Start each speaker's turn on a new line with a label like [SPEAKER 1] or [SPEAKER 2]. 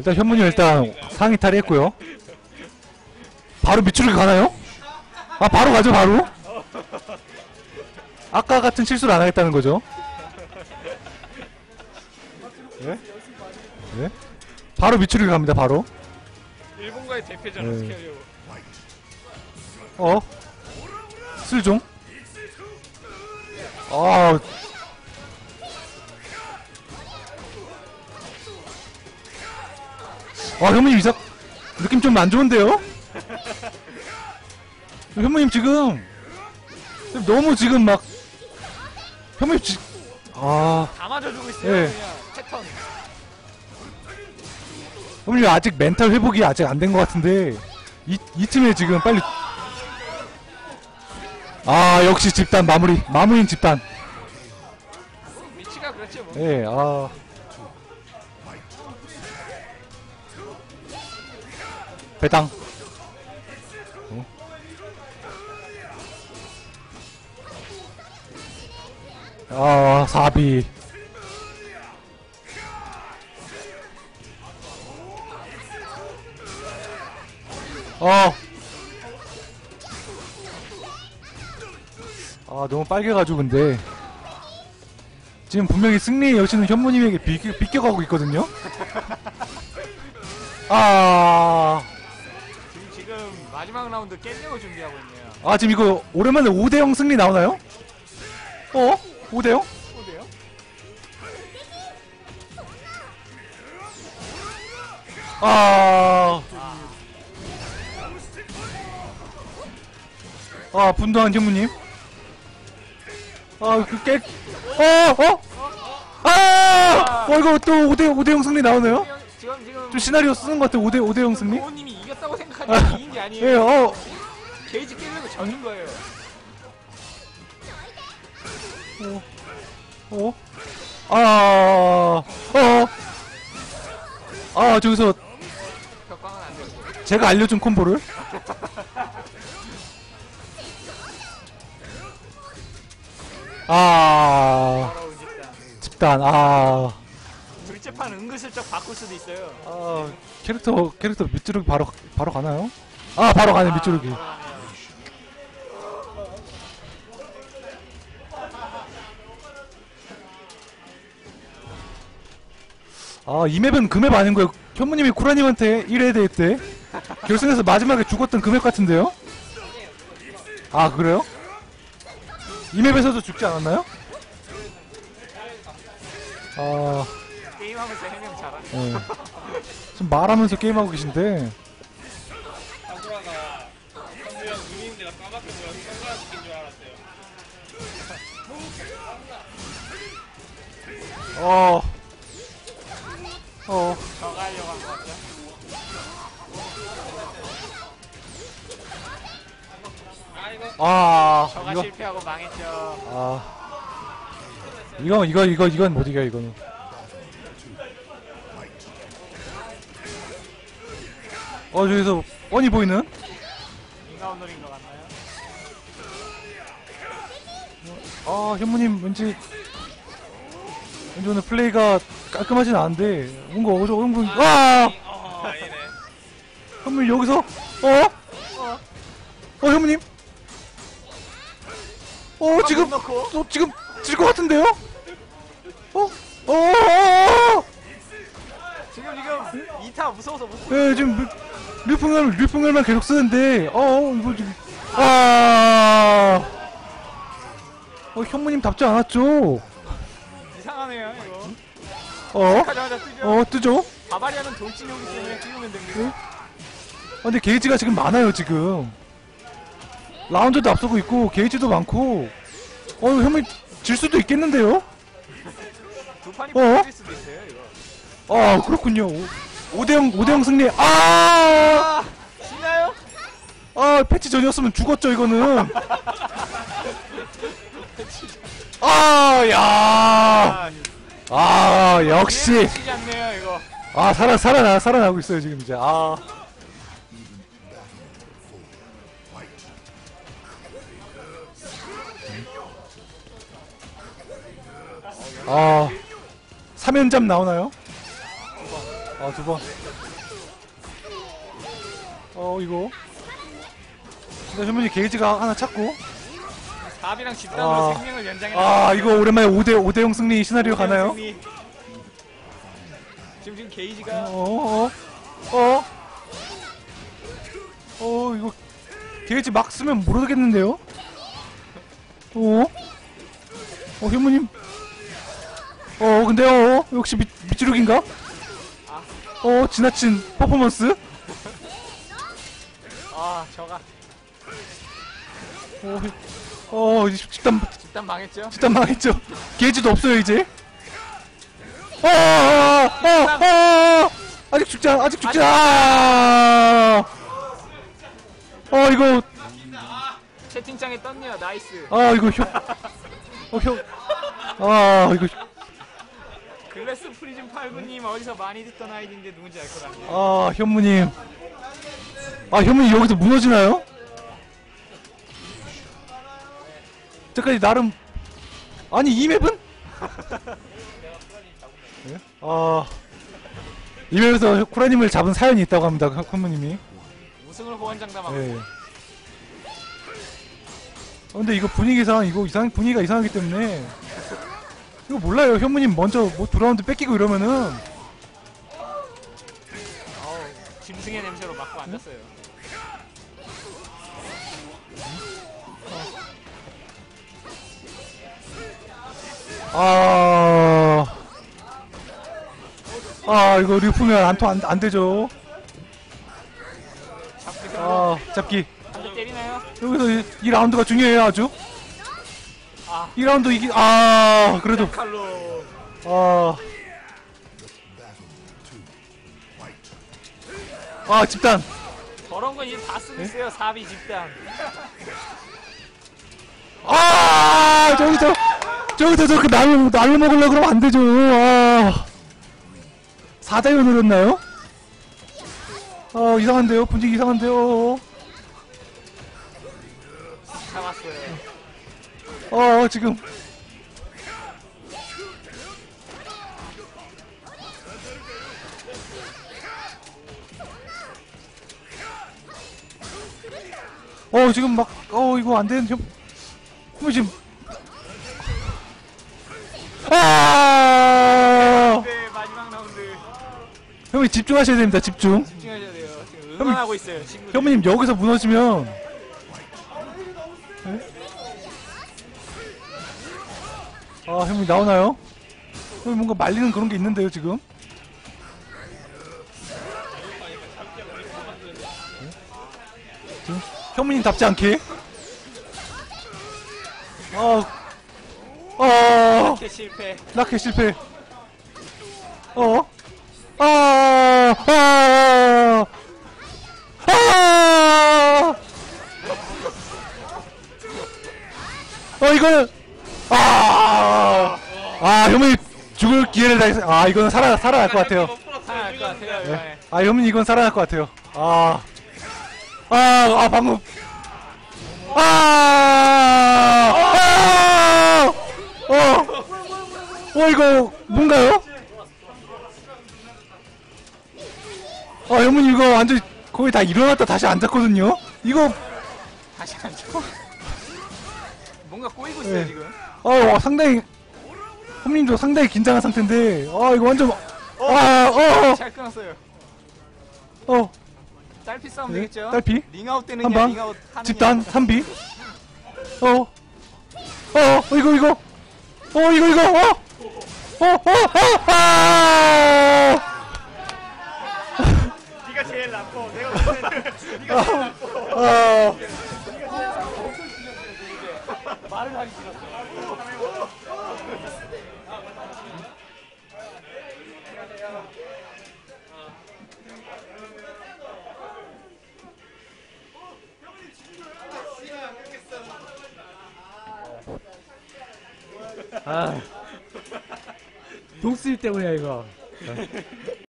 [SPEAKER 1] 일단 현문이 일단 상위 탈의했고요. 바로 밑줄을 가나요? 아 바로 가죠 바로. 아까 같은 실수를 안 하겠다는 거죠. 예? 예? 바로 밑줄을 갑니다 바로.
[SPEAKER 2] 일본과의 대표전
[SPEAKER 1] 네.
[SPEAKER 2] 어떻게 하려고
[SPEAKER 1] 어? 슬종? 아. 아, 현무님 이삭, 느낌 좀 안 좋은데요? 현무님 지금, 너무 지금 막, 현무님 지, 아,
[SPEAKER 2] 다 맞아주고 있어요
[SPEAKER 1] 예.
[SPEAKER 2] 그냥 패턴
[SPEAKER 1] 현무님 아직 멘탈 회복이 아직 안 된 것 같은데, 이, 이 틈에 지금 빨리, 아, 역시 집단 마무리, 마무리인 집단.
[SPEAKER 2] 위치가 그렇지 뭐
[SPEAKER 1] 예, 아. 배당. 어? 아, 사비. 어. 아, 너무 빨개가지고, 근데. 지금 분명히 승리의 여신은 현무님에게 비껴, 비껴가고 있거든요? 아,
[SPEAKER 2] 마지막 라운드 깰려고 준비하고 있네요
[SPEAKER 1] 아, 지금 이거 오랜만에 5대0 승리 나오나요? 어? 5대0?
[SPEAKER 2] 어때요?
[SPEAKER 1] 아, 아, 분노한 현무님. 아, 그 깨, 어, 어? 아! 어, 이거 또 5대, 5대0 승리 나오네요?
[SPEAKER 2] 지금 지금
[SPEAKER 1] 좀 시나리오 쓰는 것 같아, 5대, 5대0 승리?
[SPEAKER 2] 고우님이 이겼다고 생각하니까 이긴 게 아니에요.
[SPEAKER 1] 예, 어,
[SPEAKER 2] 게이지 깨려고 져준 거예요.
[SPEAKER 1] 어? 아, 어, 아, 저기서
[SPEAKER 2] 격광은 안 되고.
[SPEAKER 1] 제가 알려준 콤보를? 아,
[SPEAKER 2] 더러운 집단
[SPEAKER 1] 집단, 아,
[SPEAKER 2] 둘째 판 은근슬쩍 바꿀 수도 있어요.
[SPEAKER 1] 아, 캐릭터, 캐릭터 밑주르기 바로, 바로 가나요? 아, 바로 가네, 밑주르기.
[SPEAKER 2] 아, 바로 가네요.
[SPEAKER 1] 아, 이 맵은 그맵 아닌 거예요. 현무님이 구라님한테 1회 대회 때 결승에서 마지막에 죽었던 그맵 같은데요? 아, 그래요? 이 맵에서도 죽지 않았나요? 아,
[SPEAKER 2] 게임하면서 해명 잘하네
[SPEAKER 1] 예. 지금 말하면서 게임하고 계신데.
[SPEAKER 3] 알았어요.
[SPEAKER 1] 어. 어.
[SPEAKER 2] 저가 하려고 한것 같죠
[SPEAKER 3] 아 이거
[SPEAKER 1] 아.
[SPEAKER 2] 저가
[SPEAKER 1] 이거.
[SPEAKER 2] 실패하고 망했죠
[SPEAKER 1] 아. 이거, 이거, 이거, 이건 못 이겨, 이거는. 어, 저기서, 뻔히 보이는?
[SPEAKER 2] 인가운놀인 것 같나요?
[SPEAKER 1] 아, 현무님, 왠지, 왠지 오늘 플레이가 깔끔하진 않은데, 뭔가 어저, 은근, 아!
[SPEAKER 3] 어 아니네.
[SPEAKER 1] 현무님, 여기서, 어? 어, 현무님? 어, 지금,
[SPEAKER 2] 못 넣고
[SPEAKER 1] 어, 지금, 질 것 같은데요? 어? 어, 어, 어,
[SPEAKER 2] 지금 지금 2타 무서워서 못
[SPEAKER 1] 예, 지금, 류- 류풍을, 류풍을만 계속 쓰는데, 어, 어, 이거 지금, 아! 어, 현무님 답지 않았죠?
[SPEAKER 2] 이상하네요 이거
[SPEAKER 1] 어?
[SPEAKER 2] 하자마자 뜨죠
[SPEAKER 1] 어, 뜨죠?
[SPEAKER 2] 바바리아는 돌진이기 때문에 띄우면 됩니다
[SPEAKER 1] 아, 근데 게이지가 지금 많아요 지금 라운드도 앞서고 있고 게이지도 많고 어 형님 질 수도 있겠는데요?
[SPEAKER 2] 두 판이
[SPEAKER 1] 어?
[SPEAKER 2] 바뀔 수도 있어요 이거
[SPEAKER 1] 아 그렇군요 5대0 5대0 승리 아!
[SPEAKER 2] 아 지나요?
[SPEAKER 1] 아 패치 전이었으면 죽었죠 이거는 아, 야,
[SPEAKER 2] 아
[SPEAKER 1] 아, 역시,
[SPEAKER 2] 치지 않네요 이거
[SPEAKER 1] 아, 살아, 살아나, 살아나고 있어요, 지금 이제, 아. 아, 3연잡 나오나요? 아, 두 번. 어, 이거. 일단 현민이 게이지가 하나 찾고.
[SPEAKER 2] 4비랑 집단으로
[SPEAKER 1] 아.
[SPEAKER 2] 생명을 연장해.
[SPEAKER 1] 아, 이거 오랜만에 5대, 5대0 승리 시나리오 가나요?
[SPEAKER 2] 지금 지금 게이지가
[SPEAKER 1] 어, 어, 어. 어, 이거, 게이지 막 쓰면 모르겠는데요? 어? 어, 현무님. 어, 근데, 어, 역시 밑, 밑지룩인가? 어, 지나친 퍼포먼스?
[SPEAKER 2] 아 저가
[SPEAKER 1] 어, 어, 이제 집단,
[SPEAKER 2] 집단 망했죠.
[SPEAKER 1] 집단 망했죠? 게이지도 없어요, 이제. 어, 어, 어, 어, 어, 아직 않아, 아직 죽지 않아! 어, 이거,
[SPEAKER 2] 채팅창에 떴네요. nice.
[SPEAKER 1] 아 이거 형, 어 형, 아 이거,
[SPEAKER 2] 글래스 프리즘 89님 어디서 많이 듣던 아이디인데 누군지 알것 같네요.
[SPEAKER 1] 아 현무님, 아 현무님 여기서 무너지나요? 저까지 나름, 아니 이 맵은? 예? 아, 이 맵에서 쿠라님을 잡은 사연이 있다고 합니다, 현무님이.
[SPEAKER 2] 우승을 호언장담하고
[SPEAKER 1] 예. 어, 근데 이거 분위기상 이거 이상 분위기가 이상하기 때문에 이거 몰라요 현무님 먼저 뭐 두라운드 뺏기고 이러면은
[SPEAKER 2] 어우, 짐승의 냄새로 맞고 앉았어요.
[SPEAKER 1] 아. 아, 이거 류프면 안, 통- 안, 안 되죠. 아, 잡기.
[SPEAKER 2] 때리나요?
[SPEAKER 1] 여기서 이, 이 라운드가 중요해요, 아주.
[SPEAKER 2] 아.
[SPEAKER 1] 이 라운드 이기, 아, 그래도,
[SPEAKER 2] 칼로
[SPEAKER 1] 아. 아, 집단.
[SPEAKER 2] 저런 건 이제 다 쓰고 있어요. 사비 집단.
[SPEAKER 1] 아, 저기서, 저기서 저렇게 날로, 날로 먹으려고 그러면 안 되죠. 아. 4대요 노렸나요? 아, 이상한데요? 분위기 이상한데요?
[SPEAKER 2] 잡았어요.
[SPEAKER 1] 어, 지금. 어, 지금 막, 어, 이거 안 되는, 형, 형 지금. 아!
[SPEAKER 2] 네 마지막 라운드
[SPEAKER 1] 형이 집중하셔야 됩니다, 집중.
[SPEAKER 2] 집중하셔야 돼요. 지금 응원하고 있어요. 친구들.
[SPEAKER 1] 현무님, 여기서 무너지면. 네? 아, 형님 나오나요? 형님 뭔가 말리는 그런 게 있는데요, 지금? 지금 현무님답지 않게? 어, 어,
[SPEAKER 2] 이렇게 실패.
[SPEAKER 1] 라켓 실패. 어? 아, 아, 아! 어, 이거는, 아! 아, 현문이 죽을 기회를 당했어. 아, 이거는 살아, 살아날 것 같아요.
[SPEAKER 2] 살아날 것 같아요. 이번에.
[SPEAKER 1] 아, 현문이 이건 살아날 것 같아요. 아. 아, 아, 방금. 아! 아! 어! 어, 이거, 뭔가요? 아, 현문이 이거 완전 거의 다 일어났다 다시 앉았거든요? 이거,
[SPEAKER 2] 다시 앉아. 뭔가 꼬이고 있어요
[SPEAKER 1] 네.
[SPEAKER 2] 지금.
[SPEAKER 1] 어, 상당히, 현민도 상당히 긴장한 상태인데, 아, 이거 완전, 아, 어,
[SPEAKER 2] 잘 끊었어요.
[SPEAKER 1] 어, 어,
[SPEAKER 2] 딸피 싸움
[SPEAKER 1] 네,
[SPEAKER 2] 되겠죠?
[SPEAKER 1] 딸피.
[SPEAKER 2] 링아웃
[SPEAKER 1] 한 방.
[SPEAKER 2] 링아웃.
[SPEAKER 1] 집단 3비 어. 어, 어, 이거, 이거. 어, 이거, 이거, 어. 어, 어, 어, 아!
[SPEAKER 3] 네가 제일 나빠. 내가 네가 제일 나빠.
[SPEAKER 1] 어.
[SPEAKER 2] 말을 하기 싫었어.
[SPEAKER 4] 아. 독수리 때문이야 이거.